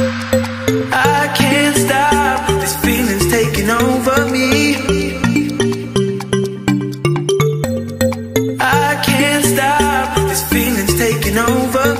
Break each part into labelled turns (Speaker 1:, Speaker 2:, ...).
Speaker 1: I can't stop, this feeling's taking over me. I can't stop, this feeling's taking over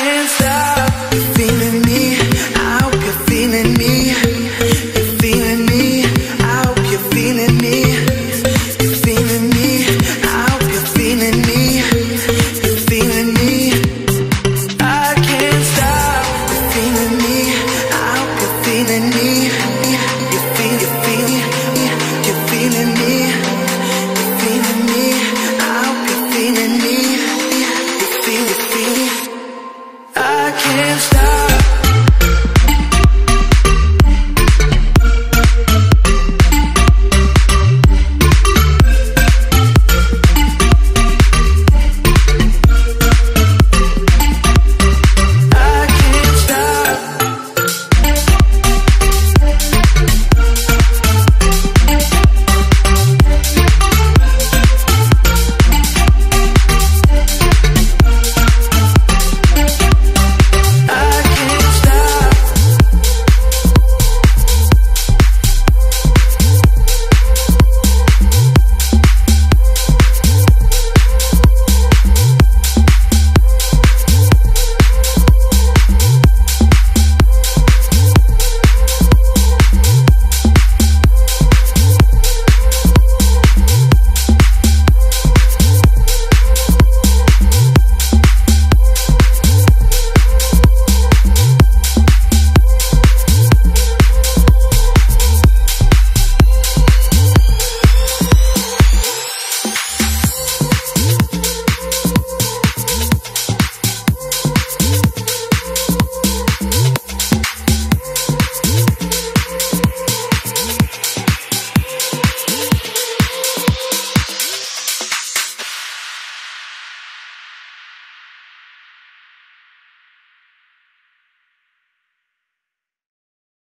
Speaker 1: can't stop.